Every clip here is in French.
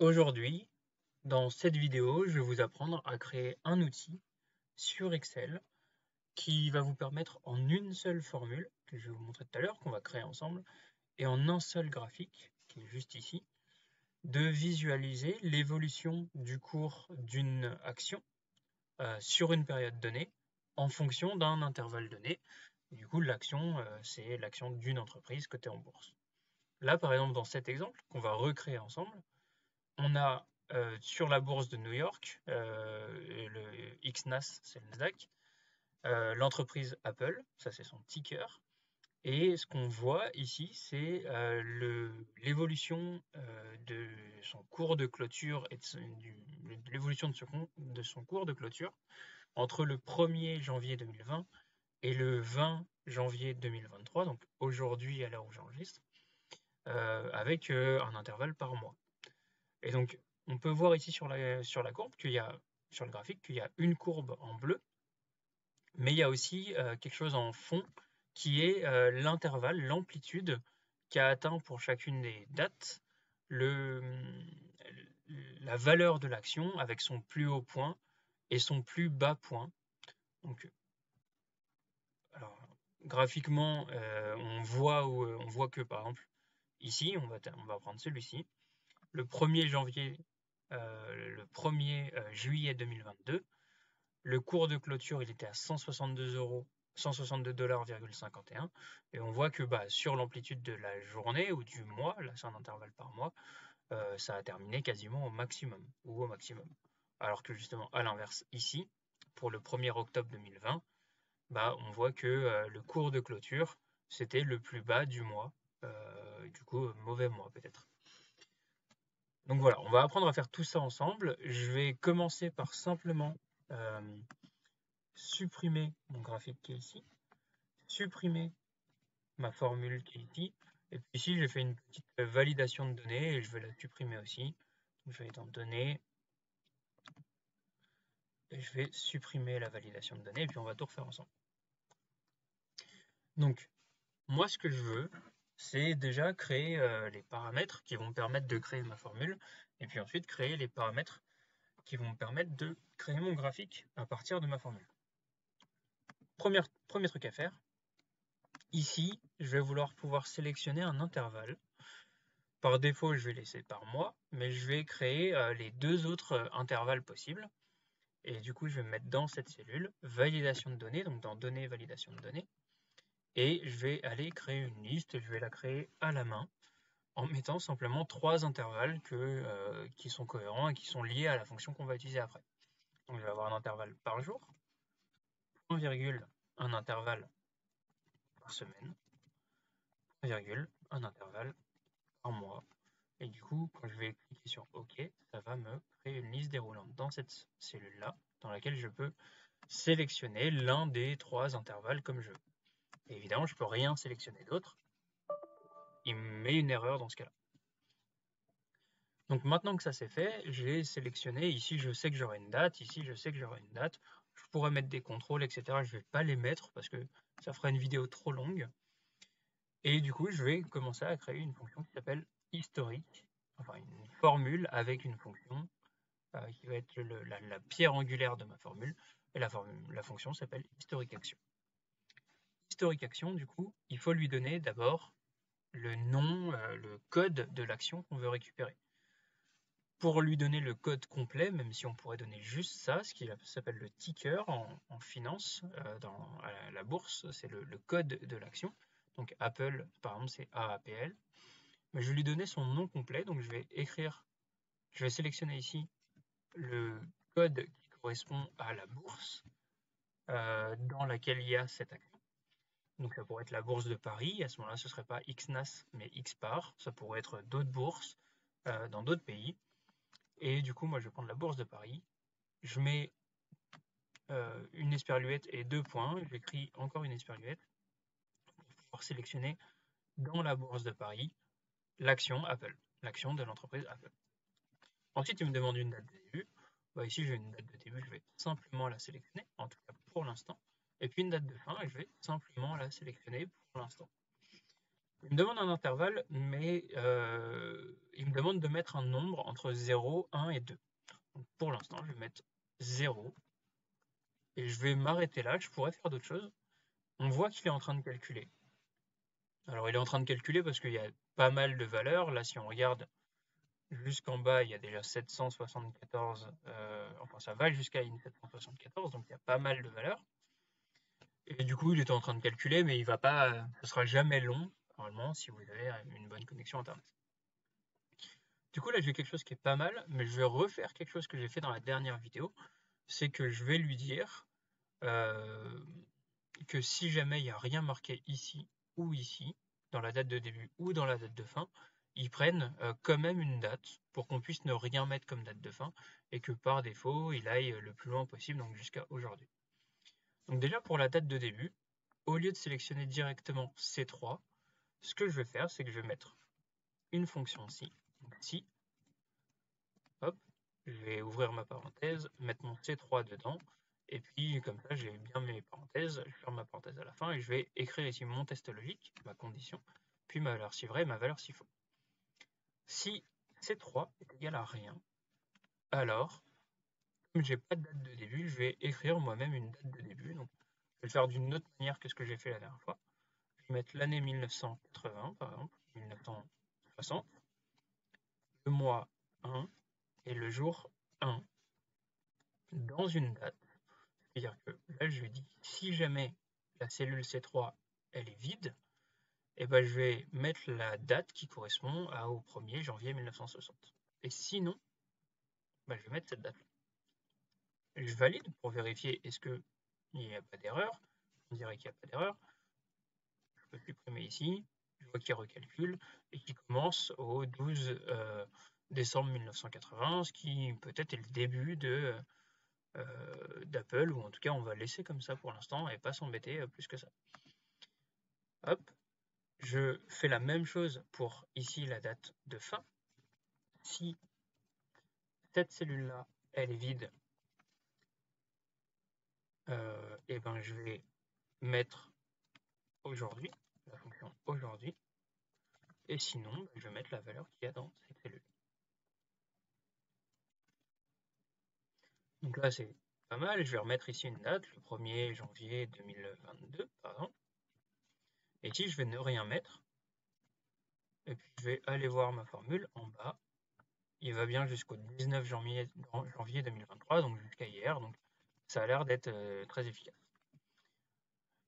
Aujourd'hui, dans cette vidéo, je vais vous apprendre à créer un outil sur Excel qui va vous permettre en une seule formule, que je vais vous montrer tout à l'heure, qu'on va créer ensemble, et en un seul graphique, qui est juste ici, de visualiser l'évolution du cours d'une action euh, sur une période donnée en fonction d'un intervalle donné. du coup, l'action, euh, c'est l'action d'une entreprise cotée en bourse. Là, par exemple, dans cet exemple qu'on va recréer ensemble, on a euh, sur la bourse de New York, euh, le XNAS, c'est le Nasdaq, euh, l'entreprise Apple, ça c'est son ticker. Et ce qu'on voit ici, c'est l'évolution de son cours de clôture l'évolution de, son cours de clôture entre le 1er janvier 2020 et le 20 janvier 2023, donc aujourd'hui à l'heure où j'enregistre, avec un intervalle par mois. Et donc, on peut voir ici sur la, sur la courbe qu'il y a, sur le graphique, qu'il y a une courbe en bleu, mais il y a aussi euh, quelque chose en fond qui est euh, l'intervalle, l'amplitude qu'a atteint pour chacune des dates le, la valeur de l'action avec son plus haut point et son plus bas point. Donc, alors, graphiquement, euh, on, voit on voit que par exemple, ici, on va, on va prendre celui-ci, le 1er janvier, euh, le 1er euh, juillet 2022, le cours de clôture était à 162 euros 162 dollars,51 et on voit que bah, sur l'amplitude de la journée ou du mois, là c'est un intervalle par mois, euh, ça a terminé quasiment au maximum ou au maximum. Alors que justement à l'inverse ici, pour le 1er octobre 2020, bah, on voit que le cours de clôture c'était le plus bas du mois, du coup mauvais mois peut-être. Donc voilà, on va apprendre à faire tout ça ensemble. Je vais commencer par simplement euh, supprimer mon graphique qui est ici, supprimer ma formule qui est ici, et puis ici j'ai fait une petite validation de données et je vais la supprimer aussi. je vais dans données, et je vais supprimer la validation de données et puis on va tout refaire ensemble. Donc, moi ce que je veux, c'est déjà créer euh, les paramètres qui vont me permettre de créer ma formule, et puis ensuite créer les paramètres qui vont me permettre de créer mon graphique à partir de ma formule. Premier, truc à faire, ici, je vais vouloir pouvoir sélectionner un intervalle. Par défaut, je vais laisser par mois, mais je vais créer euh, les deux autres euh, intervalles possibles. Et du coup, je vais me mettre dans cette cellule, validation de données, donc dans données, validation de données et je vais aller créer une liste, je vais la créer à la main en mettant simplement trois intervalles euh, qui sont cohérents et qui sont liés à la fonction qu'on va utiliser après. Donc je vais avoir un intervalle par jour, point virgule, un intervalle par semaine, point virgule, un intervalle par mois. Et du coup, quand je vais cliquer sur OK, ça va me créer une liste déroulante dans cette cellule-là, dans laquelle je peux sélectionner l'un des trois intervalles comme je veux évidemment, je ne peux rien sélectionner d'autre. Il me met une erreur dans ce cas-là. Donc maintenant que ça c'est fait, j'ai sélectionné, ici je sais que j'aurai une date, ici je sais que j'aurai une date, je pourrais mettre des contrôles, etc. Je ne vais pas les mettre parce que ça ferait une vidéo trop longue. Et du coup, je vais commencer à créer une fonction qui s'appelle historique, enfin une formule avec une fonction euh, qui va être la, pierre angulaire de ma formule. Et la, fonction s'appelle historique action historique action, du coup, il faut lui donner d'abord le nom, euh, le code de l'action qu'on veut récupérer. Pour lui donner le code complet, même si on pourrait donner juste ça, ce qui s'appelle le ticker en, finance, euh, dans la bourse, c'est le, code de l'action. Donc Apple, par exemple, c'est AAPL. Mais je vais lui donner son nom complet, donc je vais écrire, je vais sélectionner ici le code qui correspond à la bourse euh, dans laquelle il y a cette action. Donc ça pourrait être la bourse de Paris, à ce moment-là ce ne serait pas XNAS mais XPAR, ça pourrait être d'autres bourses euh, dans d'autres pays. Et du coup moi je vais prendre la bourse de Paris, je mets euh, une esperluette et deux points, j'écris encore une esperluette pour pouvoir sélectionner dans la bourse de Paris l'action Apple, l'action de l'entreprise Apple. Ensuite il me demande une date de début, bah, ici j'ai une date de début, je vais simplement la sélectionner, en tout cas pour l'instant et puis une date de fin, et je vais simplement la sélectionner pour l'instant. Il me demande un intervalle, mais euh, il me demande de mettre un nombre entre 0, 1 et 2. pour l'instant, je vais mettre 0. Et je vais m'arrêter là, je pourrais faire d'autres choses. On voit qu'il est en train de calculer. Alors il est en train de calculer parce qu'il y a pas mal de valeurs. Là, si on regarde jusqu'en bas, il y a déjà 774, euh, enfin ça va jusqu'à 774, donc il y a pas mal de valeurs. Et du coup, il est en train de calculer, mais il va pas, ce sera jamais long, normalement, si vous avez une bonne connexion Internet. Du coup, là, j'ai quelque chose qui est pas mal, mais je vais refaire quelque chose que j'ai fait dans la dernière vidéo. C'est que je vais lui dire euh, que si jamais il n'y a rien marqué ici ou ici, dans la date de début ou dans la date de fin, ils prennent euh, quand même une date pour qu'on puisse ne rien mettre comme date de fin et que par défaut, il aille le plus loin possible, donc jusqu'à aujourd'hui. Donc déjà pour la date de début, au lieu de sélectionner directement C3, ce que je vais faire, c'est que je vais mettre une fonction si. Si, hop, je vais ouvrir ma parenthèse, mettre mon C3 dedans, et puis comme ça j'ai bien mes parenthèses, je ferme ma parenthèse à la fin et je vais écrire ici mon test logique, ma condition, puis ma valeur si vrai et ma valeur si faux. Si C3 est égal à rien, alors, comme j'ai pas de date de début, je vais écrire moi-même une date de début. Donc, je vais le faire d'une autre manière que ce que j'ai fait la dernière fois. Je vais mettre l'année 1980, par exemple, 1960, le mois 1 et le jour 1 dans une date. C'est-à-dire que là, je lui dis, si jamais la cellule C3, elle est vide, eh ben, je vais mettre la date qui correspond au 1er janvier 1960. Et sinon, ben, je vais mettre cette date-là. Je valide pour vérifier est-ce qu'il n'y a pas d'erreur? On dirait qu'il n'y a pas d'erreur. Je peux supprimer ici. Je vois qu'il recalcule et qui commence au 12 euh, décembre 1980, ce qui peut-être est le début de euh, d'Apple, ou en tout cas on va laisser comme ça pour l'instant et pas s'embêter euh, plus que ça. Hop, je fais la même chose pour ici la date de fin. Si cette cellule-là, elle est vide, euh, et ben je vais mettre aujourd'hui, la fonction aujourd'hui, et sinon, ben, je vais mettre la valeur qu'il y a dans cette cellule. Donc là, c'est pas mal. Je vais remettre ici une date, le 1er janvier 2022, par exemple. Et ici, je vais ne rien mettre. Et puis, je vais aller voir ma formule en bas. Il va bien jusqu'au 19 janvier, 2023, donc jusqu'à hier. Ça a l'air d'être euh, très efficace.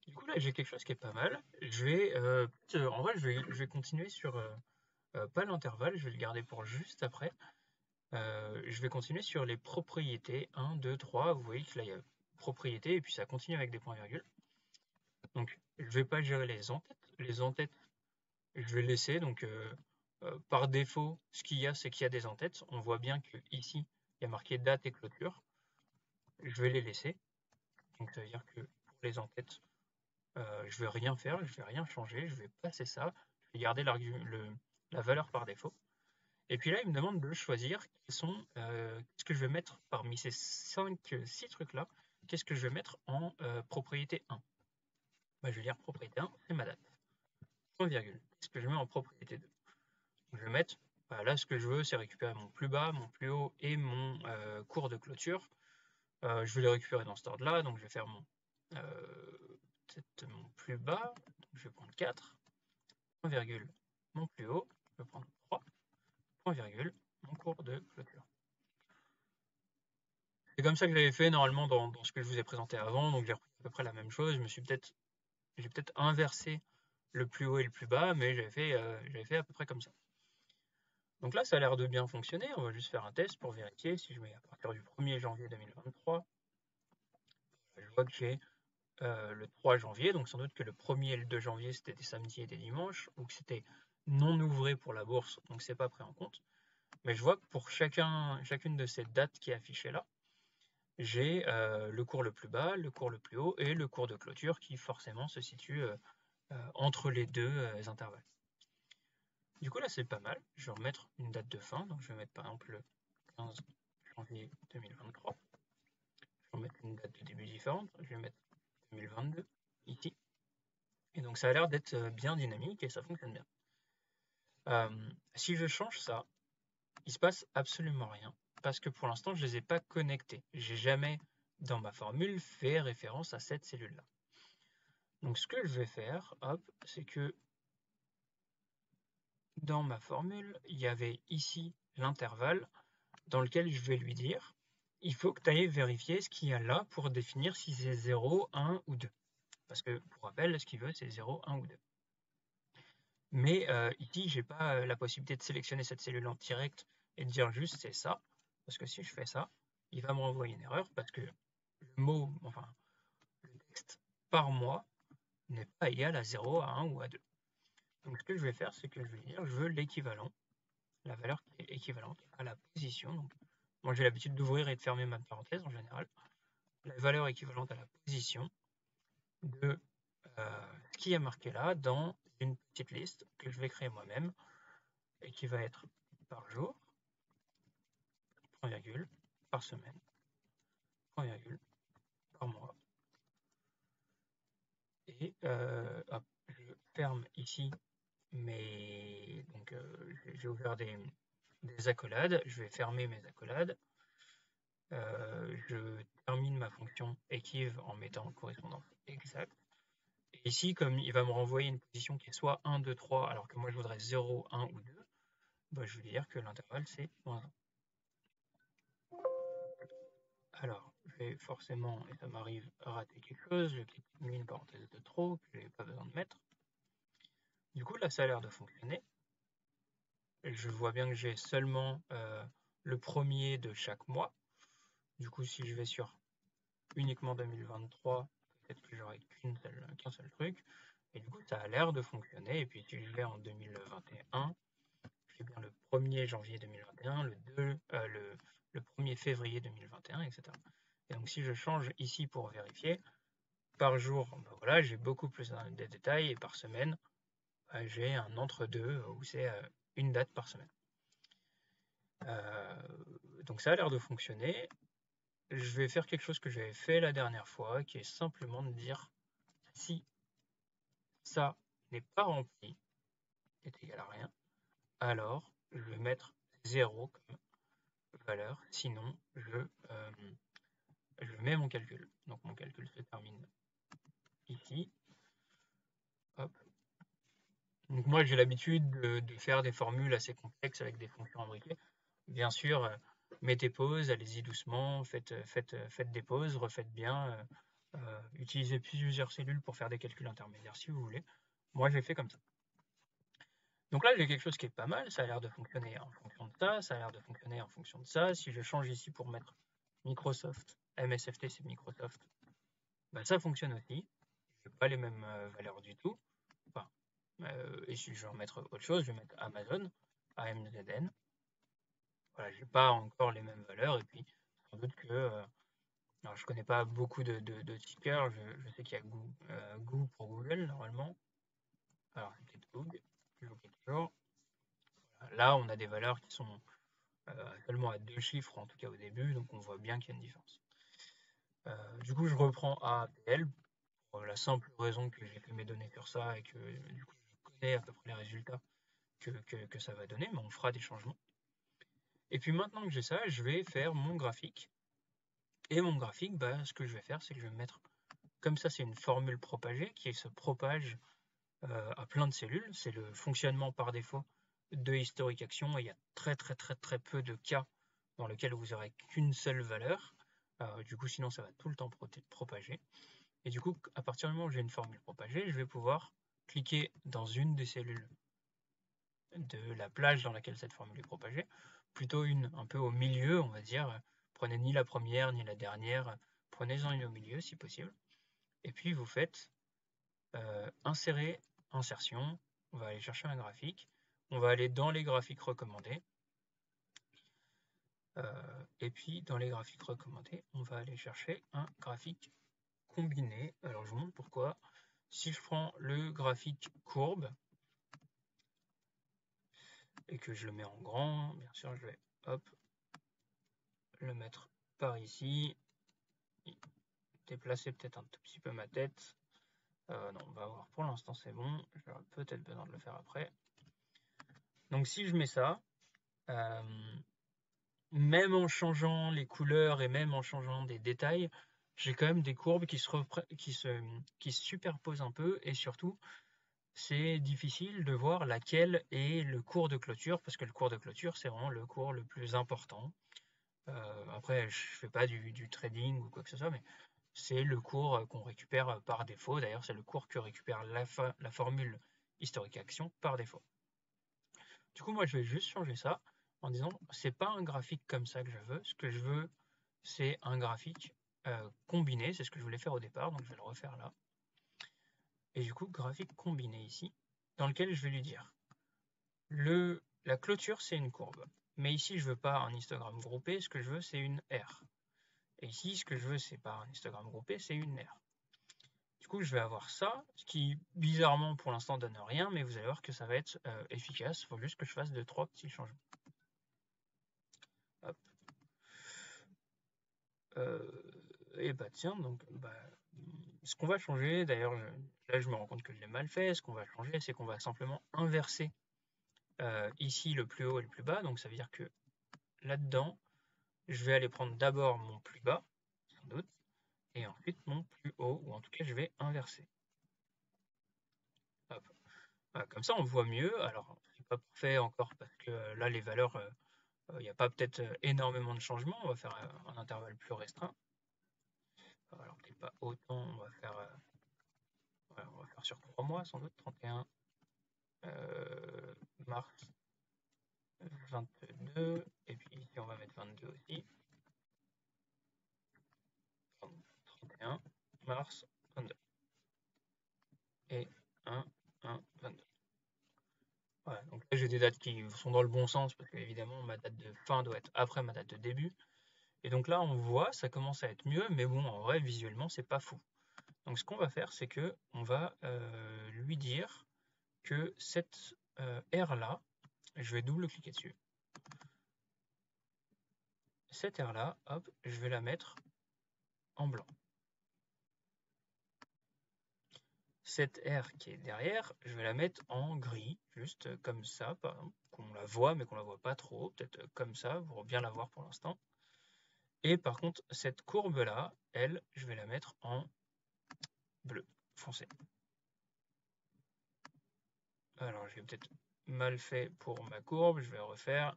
Du coup, là, j'ai quelque chose qui est pas mal. Je vais, euh, en vrai, je vais, continuer sur, euh, pas l'intervalle, je vais le garder pour juste après. je vais continuer sur les propriétés 1, 2, 3. Vous voyez que là, il y a propriétés, et puis ça continue avec des points-virgules. Donc, je vais pas gérer les en-têtes. Les en-têtes, je vais laisser. Donc, euh, euh, par défaut, ce qu'il y a, c'est qu'il y a des en-têtes. On voit bien que ici, il y a marqué date et clôture. Je vais les laisser. Donc, ça veut dire que pour les en-têtes, euh, je ne vais rien faire, je ne vais rien changer. Je vais passer ça. Je vais garder la valeur par défaut. Et puis là, il me demande de choisir sont, ce que je vais mettre parmi ces 5, 6 trucs-là, qu'est-ce que je vais mettre en propriété 1. Bah, je vais dire propriété 1, c'est ma date. Point virgule. Ce que je mets en propriété 2. je vais mettre, bah, là ce que je veux c'est récupérer mon plus bas, mon plus haut et mon euh, cours de clôture. Euh, je vais les récupérer dans cet ordre-là, donc je vais faire mon, euh, plus bas, je vais prendre 4, point virgule, mon plus haut, je vais prendre 3, point virgule, mon cours de clôture. C'est comme ça que j'avais fait normalement dans, ce que je vous ai présenté avant, donc j'ai repris à peu près la même chose, je suis peut-être j'ai peut-être inversé le plus haut et le plus bas, mais j'avais fait, euh, fait à peu près comme ça. Donc là, ça a l'air de bien fonctionner. On va juste faire un test pour vérifier. Si je mets à partir du 1er janvier 2023, je vois que j'ai euh, le 3 janvier, donc sans doute que le 1er et le 2 janvier, c'était des samedis et des dimanches, ou que c'était non ouvré pour la bourse, donc c'est pas pris en compte. Mais je vois que pour chacun, chacune de ces dates qui est affichée là, j'ai euh, le cours le plus bas, le cours le plus haut et le cours de clôture qui forcément se situe euh, entre les deux intervalles. Du coup là c'est pas mal, je vais remettre une date de fin, donc je vais mettre par exemple le 15 janvier 2023. Je vais remettre une date de début différente, je vais mettre 2022 ici. Et donc ça a l'air d'être bien dynamique et ça fonctionne bien. si je change ça, il se passe absolument rien parce que pour l'instant, je ne les ai pas connectés. J'ai jamais, dans ma formule, fait référence à cette cellule-là. Donc ce que je vais faire, hop, c'est que dans ma formule, il y avait ici l'intervalle dans lequel je vais lui dire il faut que tu ailles vérifier ce qu'il y a là pour définir si c'est 0, 1 ou 2. Parce que, pour rappel, ce qu'il veut, c'est 0, 1 ou 2. Mais euh, ici, je n'ai pas euh, la possibilité de sélectionner cette cellule en direct et de dire juste c'est ça. Parce que si je fais ça, il va me renvoyer une erreur parce que le mot, enfin, le texte par mois n'est pas égal à 0, à 1 ou à 2. Donc ce que je vais faire, c'est que je vais dire je veux l'équivalent, la valeur qui est équivalente à la position. Donc, moi j'ai l'habitude d'ouvrir et de fermer ma parenthèse en général. La valeur équivalente à la position de euh, ce qui est marqué là dans une petite liste que je vais créer moi-même et qui va être par jour, point virgule, par semaine, point virgule, par mois. Et euh, je ferme ici mais donc euh, j'ai ouvert des, accolades, je vais fermer mes accolades. Euh, je termine ma fonction equiv en mettant correspondance exacte. Et ici, comme il va me renvoyer une position qui est soit 1, 2, 3, alors que moi je voudrais 0, 1 ou 2, bah, je vais dire que l'intervalle c'est moins 1. Alors, je vais forcément, et ça m'arrive, rater quelque chose, je clique une parenthèse de trop que je n'ai pas besoin de mettre. Du coup, là, ça a l'air de fonctionner. je vois bien que j'ai seulement euh, le premier de chaque mois. Du coup, si je vais sur uniquement 2023, peut-être que j'aurai qu'un seul, truc. Et du coup, ça a l'air de fonctionner. Et puis, si je vais en 2021, j'ai bien le 1er janvier 2021, le 2, euh, le, le 1er février 2021, etc. Et donc, si je change ici pour vérifier, par jour, ben voilà, j'ai beaucoup plus de détails et par semaine, j'ai un entre-deux où c'est euh, une date par semaine. Euh, donc ça a l'air de fonctionner je vais faire quelque chose que j'avais fait la dernière fois, qui est simplement de dire si ça n'est pas rempli, est égal à rien, alors je vais mettre 0 comme valeur, sinon je, euh, je mets mon calcul. Donc mon calcul se termine ici. Donc moi j'ai l'habitude de, faire des formules assez complexes avec des fonctions imbriquées. Bien sûr, euh, mettez pause, allez-y doucement, faites, faites, faites des pauses, refaites bien, euh, euh, utilisez plusieurs cellules pour faire des calculs intermédiaires si vous voulez. Moi, j'ai fait comme ça. Donc là, j'ai quelque chose qui est pas mal, ça a l'air de fonctionner en fonction de ça, ça a l'air de fonctionner en fonction de ça. Si je change ici pour mettre Microsoft, MSFT c'est Microsoft, bah, ça fonctionne aussi. Je n'ai pas les mêmes euh, valeurs du tout. Et si je veux remettre autre chose, je vais mettre Amazon, AMZN, voilà, j'ai pas encore les mêmes valeurs et puis sans doute que euh, alors je connais pas beaucoup de, de, tickers, je, sais qu'il y a euh, pour Google normalement. Alors c'était Google, toujours. Là on a des valeurs qui sont euh, seulement à deux chiffres en tout cas au début, donc on voit bien qu'il y a une différence. du coup je reprends APL pour la simple raison que j'ai fait mes données sur ça et que du coup à peu près les résultats que, que ça va donner, mais on fera des changements. Et puis maintenant que j'ai ça, je vais faire mon graphique. Et mon graphique, bah, ce que je vais faire, c'est que je vais mettre, comme ça c'est une formule propagée qui se propage euh, à plein de cellules. C'est le fonctionnement par défaut de historique action. Et il y a très très très très peu de cas dans lesquels vous n'aurez qu'une seule valeur. Euh, du coup, sinon ça va tout le temps propager. Et du coup, à partir du moment où j'ai une formule propagée, je vais pouvoir cliquer dans une des cellules de la plage dans laquelle cette formule est propagée plutôt une un peu au milieu, on va dire. Prenez ni la première ni la dernière, prenez-en une au milieu si possible. Et puis vous faites euh, insérer, insertion, on va aller chercher un graphique, on va aller dans les graphiques recommandés. Euh, et puis dans les graphiques recommandés, on va aller chercher un graphique combiné. Alors je vous montre pourquoi. Si je prends le graphique courbe, et que je le mets en grand, bien sûr, je vais le mettre par ici, déplacer peut-être un tout petit peu ma tête. Euh, non, on va voir, pour l'instant c'est bon, j'aurai peut-être besoin de le faire après. Donc si je mets ça, même en changeant les couleurs et même en changeant des détails, j'ai quand même des courbes qui se, superposent un peu et surtout, c'est difficile de voir laquelle est le cours de clôture parce que le cours de clôture, c'est vraiment le cours le plus important. Euh, après, je fais pas du, trading ou quoi que ce soit, mais c'est le cours qu'on récupère par défaut. D'ailleurs, c'est le cours que récupère la, la formule historique action par défaut. Du coup, moi, je vais juste changer ça en disant c'est pas un graphique comme ça que je veux. Ce que je veux, c'est un graphique euh, combiné. C'est ce que je voulais faire au départ, donc je vais le refaire là. Et du coup, graphique combiné ici, dans lequel je vais lui dire le, la clôture, c'est une courbe. Mais ici, je veux pas un histogramme groupé. Ce que je veux, c'est une R. Et ici, ce que je veux, c'est pas un histogramme groupé, c'est une R. Du coup, je vais avoir ça, ce qui bizarrement pour l'instant donne rien, mais vous allez voir que ça va être euh, efficace. Il faut juste que je fasse deux, trois petits changements. Euh, et bah tiens, donc bah, ce qu'on va changer, d'ailleurs là je me rends compte que je l'ai mal fait, ce qu'on va changer c'est qu'on va simplement inverser euh, ici le plus haut et le plus bas, donc ça veut dire que là-dedans, je vais aller prendre d'abord mon plus bas, sans doute, et ensuite mon plus haut, ou en tout cas je vais inverser. comme ça on voit mieux, alors c'est pas parfait encore parce que là les valeurs, euh, il n'y a pas peut-être énormément de changements, on va faire un intervalle plus restreint. Alors peut-être pas autant, on va faire, on va faire sur 3 mois sans doute, 31 euh, mars 22, et puis ici on va mettre 22 aussi. 31 mars 22. Et 1, 1, 22. Voilà, donc là j'ai des dates qui sont dans le bon sens parce que évidemment ma date de fin doit être après ma date de début. Et donc là on voit, ça commence à être mieux, mais bon en vrai visuellement c'est pas fou. Donc ce qu'on va faire c'est que on va euh, lui dire que cette euh, R là, je vais double-cliquer dessus. Cette R là, hop, je vais la mettre en blanc. Cette R qui est derrière, je vais la mettre en gris, juste comme ça, qu'on la voit mais qu'on la voit pas trop, peut-être comme ça, pour bien la voir pour l'instant. Et par contre, cette courbe là, elle, je vais la mettre en bleu foncé. Alors, j'ai peut-être mal fait pour ma courbe, je vais refaire.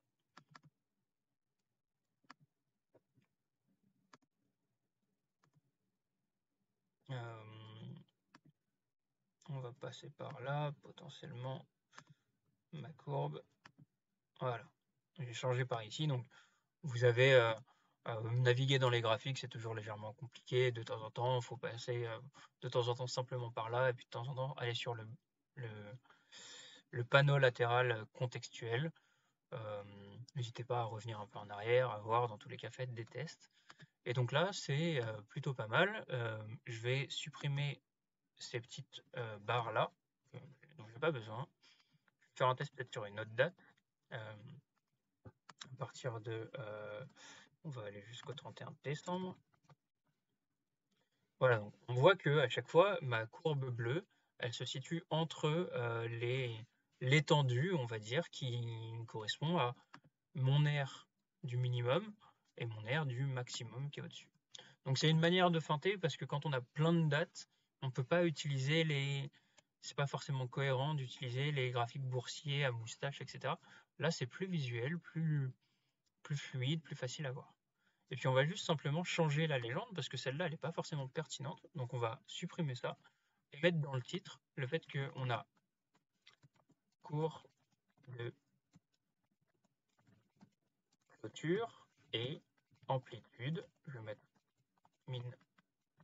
Euh, on va passer par là, potentiellement ma courbe. Voilà, j'ai changé par ici. Donc, vous avez euh, euh, naviguer dans les graphiques, c'est toujours légèrement compliqué. De temps en temps, il faut passer de temps en temps simplement par là, et puis de temps en temps aller sur le panneau latéral contextuel. Euh, n'hésitez pas à revenir un peu en arrière, à voir, dans tous les cas faites des tests. Et donc là, c'est euh, plutôt pas mal. Euh, je vais supprimer ces petites barres là, dont je n'ai pas besoin. Je vais faire un test peut-être sur une autre date. à partir de... on va aller jusqu'au 31 décembre. Voilà, donc on voit que à chaque fois, ma courbe bleue, elle se situe entre les l'étendue, on va dire, qui correspond à mon air du minimum et mon air du maximum qui est au-dessus. Donc c'est une manière de feinter parce que quand on a plein de dates, on ne peut pas utiliser les... C'est pas forcément cohérent d'utiliser les graphiques boursiers à moustache, etc. Là, c'est plus visuel, plus, plus fluide, plus facile à voir. Et puis on va juste simplement changer la légende parce que celle-là, elle n'est pas forcément pertinente. Donc on va supprimer ça et mettre dans le titre le fait qu'on a cours de clôture et amplitude. Je vais mettre min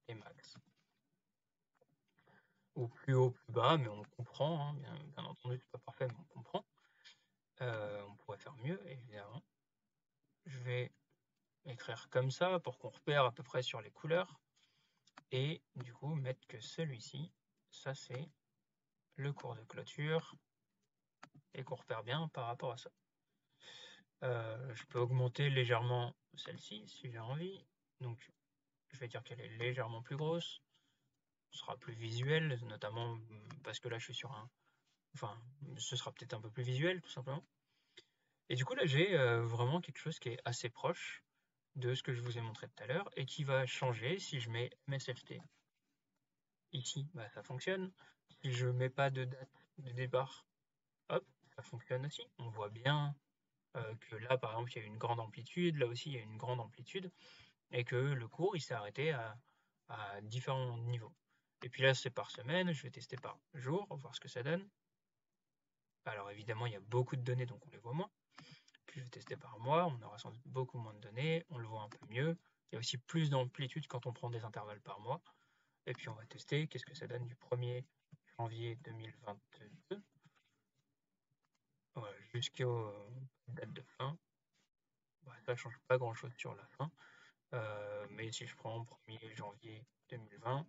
et max. Ou plus haut, plus bas, mais on comprend, hein, bien, entendu, c'est pas parfait, mais on comprend. Euh, on pourrait faire mieux, évidemment. Je vais écrire comme ça pour qu'on repère à peu près sur les couleurs. Et du coup, mettre que celui-ci, ça c'est le cours de clôture et qu'on repère bien par rapport à ça. Euh, je peux augmenter légèrement celle-ci si j'ai envie. Donc je vais dire qu'elle est légèrement plus grosse. Ce sera plus visuel, notamment parce que là je suis sur un. Enfin, ce sera peut-être un peu plus visuel tout simplement. Et du coup, là, j'ai vraiment quelque chose qui est assez proche de ce que je vous ai montré tout à l'heure et qui va changer si je mets MSFT. Ici, bah, ça fonctionne. Si je mets pas de date de départ, hop, ça fonctionne aussi. On voit bien que là, par exemple, il y a une grande amplitude, là aussi, il y a une grande amplitude, et que le cours, il s'est arrêté à différents niveaux. Et puis là, c'est par semaine, je vais tester par jour, voir ce que ça donne. Alors évidemment, il y a beaucoup de données, donc on les voit moins. Vais tester par mois, on aura beaucoup moins de données, on le voit un peu mieux. Il y a aussi plus d'amplitude quand on prend des intervalles par mois. Et puis on va tester qu'est-ce que ça donne du 1er janvier 2022 jusqu'à date de fin. ça ne change pas grand-chose sur la fin. Euh, mais si je prends 1er janvier 2020,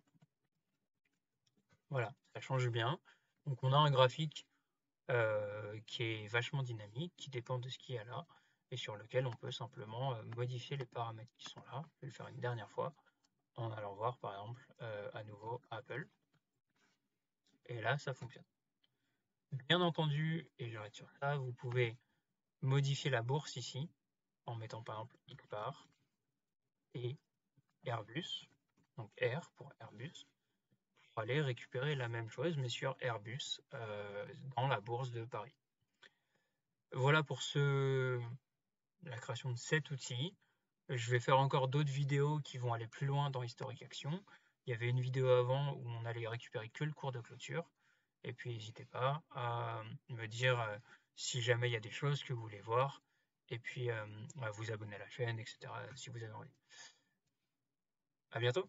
voilà, ça change bien. Donc on a un graphique euh, qui est vachement dynamique, qui dépend de ce qu'il y a là, et sur lequel on peut simplement euh, modifier les paramètres qui sont là. Je vais le faire une dernière fois, en allant voir par exemple à nouveau Apple. Et là, ça fonctionne. Bien entendu, et j'arrête sur ça, vous pouvez modifier la bourse ici, en mettant par exemple X bar, et Airbus, donc R pour Airbus, aller récupérer la même chose, mais sur Airbus, euh, dans la bourse de Paris. Voilà pour ce, la création de cet outil. Je vais faire encore d'autres vidéos qui vont aller plus loin dans Historic Action. Il y avait une vidéo avant où on allait récupérer que le cours de clôture. Et puis n'hésitez pas à me dire euh, si jamais il y a des choses que vous voulez voir et puis euh, vous abonner à la chaîne, etc. si vous avez envie. À bientôt